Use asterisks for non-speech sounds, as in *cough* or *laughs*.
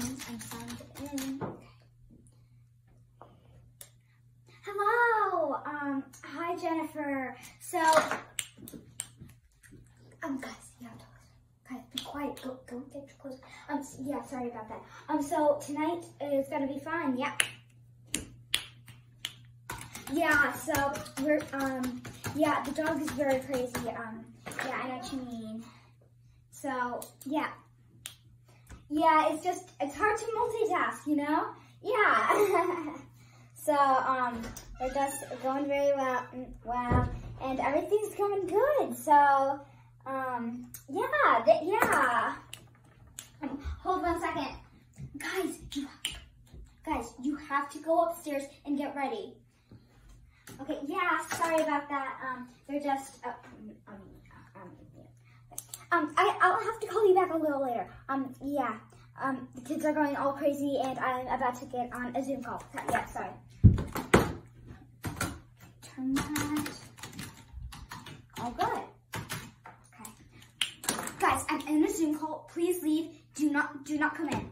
Um, I'm signed in. Hello. Um, hi Jennifer. So, um, guys, yeah, guys, be quiet. Go, go get your clothes. Um, yeah, sorry about that. Um, so tonight is gonna be fun. Yeah. Yeah. So we're um, yeah, the dog is very crazy. Um, yeah, I know what you mean. So yeah. Yeah, it's just, it's hard to multitask, you know? Yeah. *laughs* so, um, we're just going very well, well, and everything's going good. So, um, yeah, th yeah. Um, hold one second. Guys, you, guys, you have to go upstairs and get ready. Okay, yeah, sorry about that. Um, they're just, uh, um, um, um. Um, I, I'll have you back a little later. Um, yeah. Um, the kids are going all crazy and I'm about to get on a Zoom call. Yeah, sorry. Turn that. All good. Okay. Guys, I'm in a Zoom call. Please leave. Do not, do not come in.